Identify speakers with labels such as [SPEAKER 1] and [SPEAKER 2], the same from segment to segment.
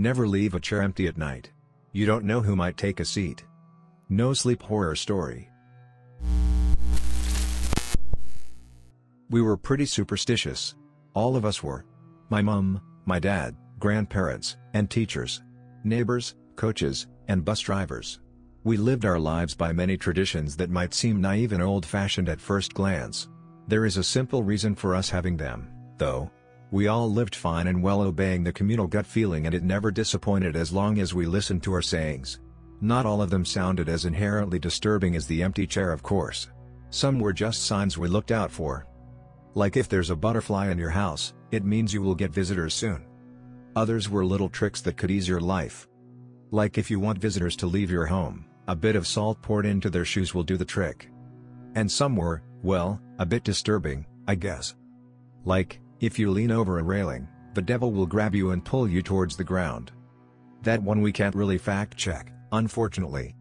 [SPEAKER 1] Never leave a chair empty at night. You don't know who might take a seat. No sleep horror story. We were pretty superstitious. All of us were. My mum, my dad, grandparents, and teachers. Neighbors, coaches, and bus drivers. We lived our lives by many traditions that might seem naive and old-fashioned at first glance. There is a simple reason for us having them, though. We all lived fine and well obeying the communal gut feeling and it never disappointed as long as we listened to our sayings. Not all of them sounded as inherently disturbing as the empty chair of course. Some were just signs we looked out for. Like if there's a butterfly in your house, it means you will get visitors soon. Others were little tricks that could ease your life. Like if you want visitors to leave your home, a bit of salt poured into their shoes will do the trick. And some were, well, a bit disturbing, I guess. Like, if you lean over a railing, the devil will grab you and pull you towards the ground. That one we can't really fact check, unfortunately.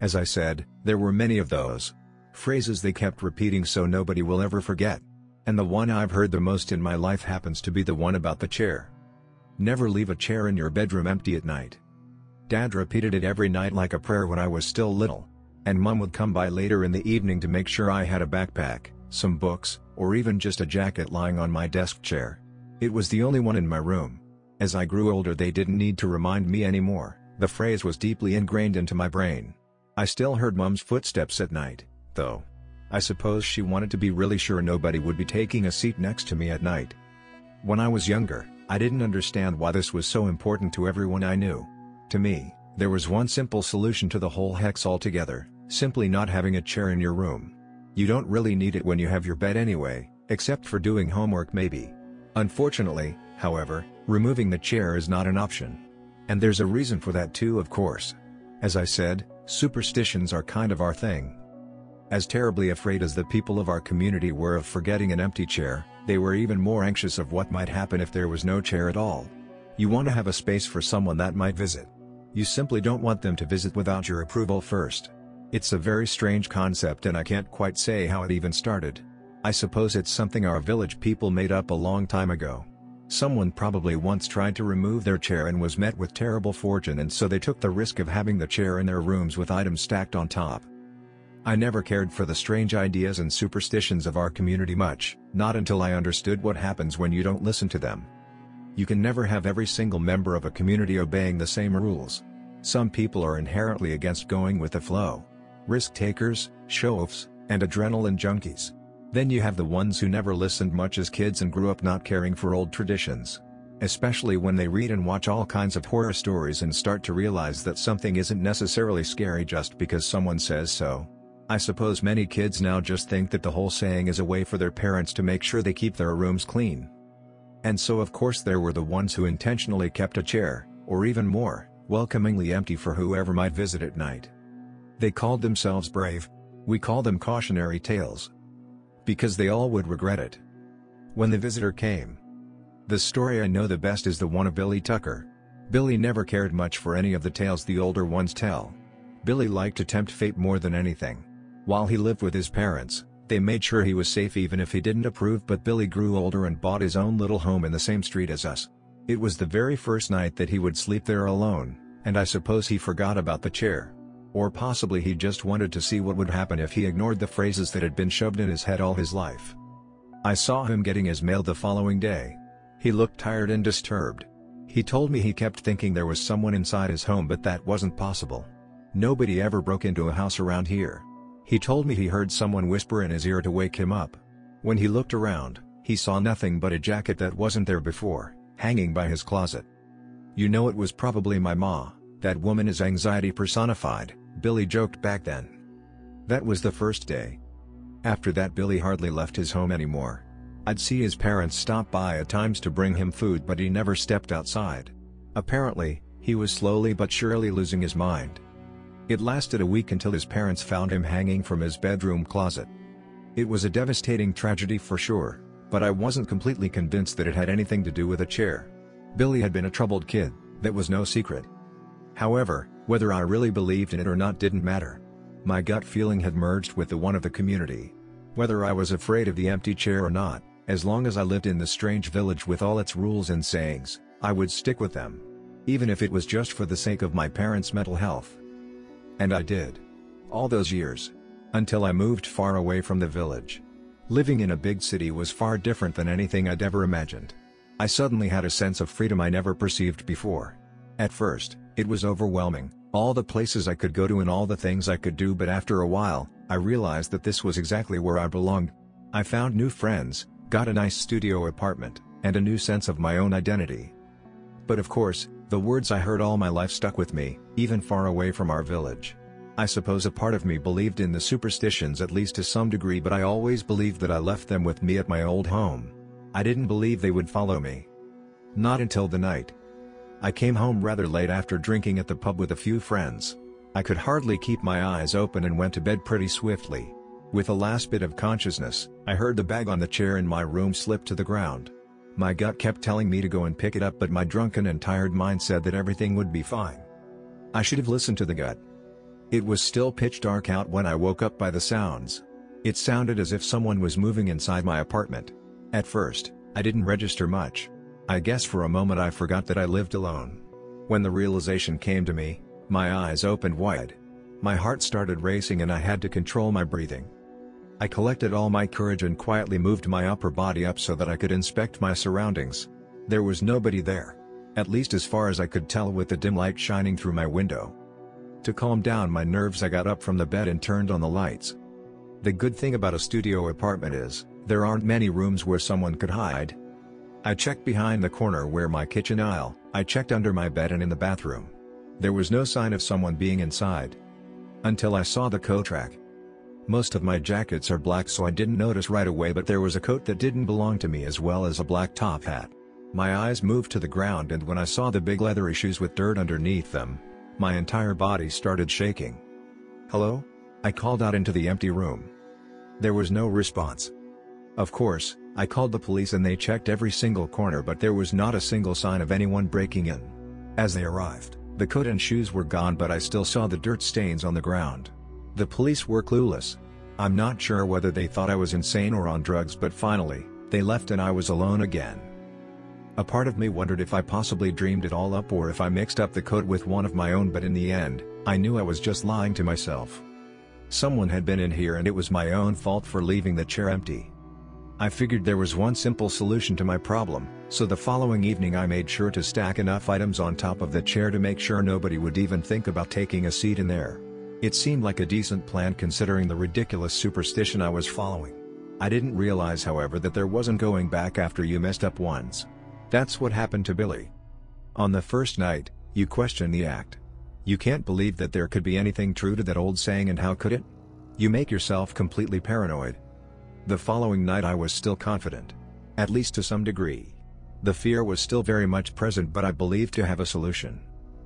[SPEAKER 1] As I said, there were many of those. Phrases they kept repeating so nobody will ever forget. And the one I've heard the most in my life happens to be the one about the chair. Never leave a chair in your bedroom empty at night. Dad repeated it every night like a prayer when I was still little. And mom would come by later in the evening to make sure I had a backpack, some books, or even just a jacket lying on my desk chair. It was the only one in my room. As I grew older they didn't need to remind me anymore, the phrase was deeply ingrained into my brain. I still heard mom's footsteps at night, though. I suppose she wanted to be really sure nobody would be taking a seat next to me at night. When I was younger, I didn't understand why this was so important to everyone I knew. To me, there was one simple solution to the whole hex altogether, simply not having a chair in your room. You don't really need it when you have your bed anyway, except for doing homework maybe. Unfortunately, however, removing the chair is not an option. And there's a reason for that too of course. As I said, superstitions are kind of our thing. As terribly afraid as the people of our community were of forgetting an empty chair, they were even more anxious of what might happen if there was no chair at all. You want to have a space for someone that might visit. You simply don't want them to visit without your approval first. It's a very strange concept and I can't quite say how it even started. I suppose it's something our village people made up a long time ago. Someone probably once tried to remove their chair and was met with terrible fortune and so they took the risk of having the chair in their rooms with items stacked on top. I never cared for the strange ideas and superstitions of our community much, not until I understood what happens when you don't listen to them. You can never have every single member of a community obeying the same rules. Some people are inherently against going with the flow. Risk takers, show-offs, and adrenaline junkies. Then you have the ones who never listened much as kids and grew up not caring for old traditions. Especially when they read and watch all kinds of horror stories and start to realize that something isn't necessarily scary just because someone says so. I suppose many kids now just think that the whole saying is a way for their parents to make sure they keep their rooms clean. And so of course there were the ones who intentionally kept a chair, or even more, welcomingly empty for whoever might visit at night. They called themselves brave. We call them cautionary tales. Because they all would regret it. When the visitor came. The story I know the best is the one of Billy Tucker. Billy never cared much for any of the tales the older ones tell. Billy liked to tempt fate more than anything. While he lived with his parents, they made sure he was safe even if he didn't approve but Billy grew older and bought his own little home in the same street as us. It was the very first night that he would sleep there alone, and I suppose he forgot about the chair. Or possibly he just wanted to see what would happen if he ignored the phrases that had been shoved in his head all his life. I saw him getting his mail the following day. He looked tired and disturbed. He told me he kept thinking there was someone inside his home but that wasn't possible. Nobody ever broke into a house around here. He told me he heard someone whisper in his ear to wake him up. When he looked around, he saw nothing but a jacket that wasn't there before, hanging by his closet. You know it was probably my ma, that woman is anxiety personified, Billy joked back then. That was the first day. After that Billy hardly left his home anymore. I'd see his parents stop by at times to bring him food but he never stepped outside. Apparently, he was slowly but surely losing his mind. It lasted a week until his parents found him hanging from his bedroom closet. It was a devastating tragedy for sure, but I wasn't completely convinced that it had anything to do with a chair. Billy had been a troubled kid, that was no secret. However, whether I really believed in it or not didn't matter. My gut feeling had merged with the one of the community. Whether I was afraid of the empty chair or not, as long as I lived in the strange village with all its rules and sayings, I would stick with them. even if it was just for the sake of my parents' mental health. And I did. All those years. Until I moved far away from the village. Living in a big city was far different than anything I'd ever imagined. I suddenly had a sense of freedom I never perceived before. At first, it was overwhelming, all the places I could go to and all the things I could do but after a while, I realized that this was exactly where I belonged. I found new friends, got a nice studio apartment, and a new sense of my own identity. But of course, the words I heard all my life stuck with me, even far away from our village. I suppose a part of me believed in the superstitions at least to some degree but I always believed that I left them with me at my old home. I didn't believe they would follow me. Not until the night. I came home rather late after drinking at the pub with a few friends. I could hardly keep my eyes open and went to bed pretty swiftly. With a last bit of consciousness, I heard the bag on the chair in my room slip to the ground. My gut kept telling me to go and pick it up but my drunken and tired mind said that everything would be fine. I should have listened to the gut. It was still pitch dark out when I woke up by the sounds. It sounded as if someone was moving inside my apartment. At first, I didn't register much. I guess for a moment I forgot that I lived alone. When the realization came to me, my eyes opened wide. My heart started racing and I had to control my breathing. I collected all my courage and quietly moved my upper body up so that I could inspect my surroundings. There was nobody there. At least as far as I could tell with the dim light shining through my window. To calm down my nerves I got up from the bed and turned on the lights. The good thing about a studio apartment is, there aren't many rooms where someone could hide. I checked behind the corner where my kitchen aisle, I checked under my bed and in the bathroom. There was no sign of someone being inside. Until I saw the coat rack. Most of my jackets are black so I didn't notice right away but there was a coat that didn't belong to me as well as a black top hat. My eyes moved to the ground and when I saw the big leathery shoes with dirt underneath them, my entire body started shaking. Hello? I called out into the empty room. There was no response. Of course, I called the police and they checked every single corner but there was not a single sign of anyone breaking in. As they arrived, the coat and shoes were gone but I still saw the dirt stains on the ground. The police were clueless. I'm not sure whether they thought I was insane or on drugs but finally, they left and I was alone again. A part of me wondered if I possibly dreamed it all up or if I mixed up the coat with one of my own but in the end, I knew I was just lying to myself. Someone had been in here and it was my own fault for leaving the chair empty. I figured there was one simple solution to my problem, so the following evening I made sure to stack enough items on top of the chair to make sure nobody would even think about taking a seat in there. It seemed like a decent plan considering the ridiculous superstition I was following. I didn't realize however that there wasn't going back after you messed up once. That's what happened to Billy. On the first night, you question the act. You can't believe that there could be anything true to that old saying and how could it? You make yourself completely paranoid. The following night I was still confident. At least to some degree. The fear was still very much present but I believed to have a solution.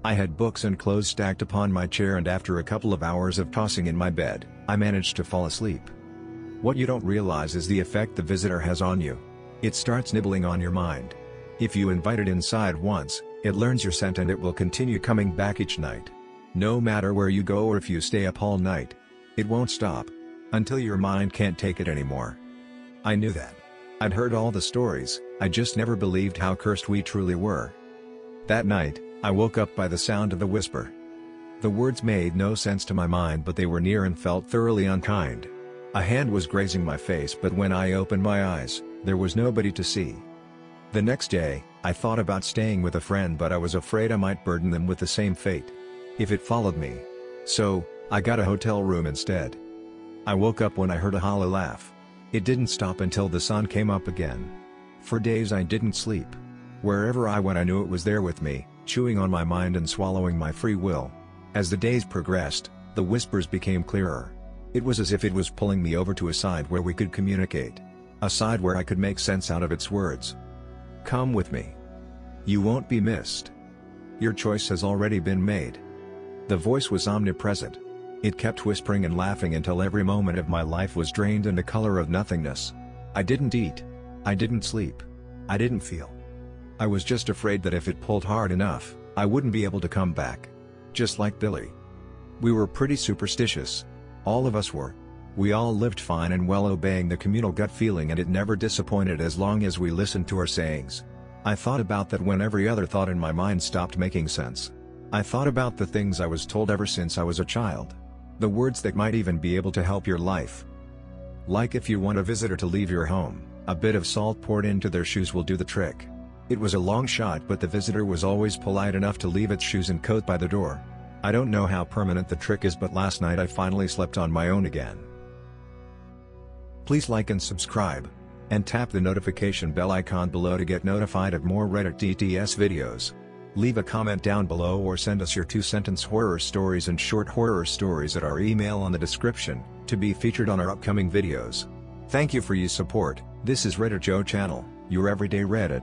[SPEAKER 1] I had books and clothes stacked upon my chair and after a couple of hours of tossing in my bed, I managed to fall asleep. What you don't realize is the effect the visitor has on you. It starts nibbling on your mind. If you invite it inside once, it learns your scent and it will continue coming back each night. No matter where you go or if you stay up all night. It won't stop. Until your mind can't take it anymore. I knew that. I'd heard all the stories, I just never believed how cursed we truly were. That night, I woke up by the sound of the whisper. The words made no sense to my mind but they were near and felt thoroughly unkind. A hand was grazing my face but when I opened my eyes, there was nobody to see. The next day, I thought about staying with a friend but I was afraid I might burden them with the same fate. If it followed me. So, I got a hotel room instead. I woke up when I heard a hollow laugh. It didn't stop until the sun came up again. For days I didn't sleep. Wherever I went I knew it was there with me, chewing on my mind and swallowing my free will. As the days progressed, the whispers became clearer. It was as if it was pulling me over to a side where we could communicate. A side where I could make sense out of its words. Come with me. You won't be missed. Your choice has already been made. The voice was omnipresent. It kept whispering and laughing until every moment of my life was drained in the color of nothingness. I didn't eat. I didn't sleep. I didn't feel. I was just afraid that if it pulled hard enough, I wouldn't be able to come back. Just like Billy. We were pretty superstitious. All of us were. We all lived fine and well obeying the communal gut feeling and it never disappointed as long as we listened to our sayings. I thought about that when every other thought in my mind stopped making sense. I thought about the things I was told ever since I was a child. The words that might even be able to help your life. Like if you want a visitor to leave your home, a bit of salt poured into their shoes will do the trick. It was a long shot but the visitor was always polite enough to leave its shoes and coat by the door. I don't know how permanent the trick is but last night I finally slept on my own again. Please like and subscribe. And tap the notification bell icon below to get notified of more Reddit DTS videos. Leave a comment down below or send us your two-sentence horror stories and short horror stories at our email on the description, to be featured on our upcoming videos. Thank you for your support, this is Reddit Joe channel, your everyday Reddit.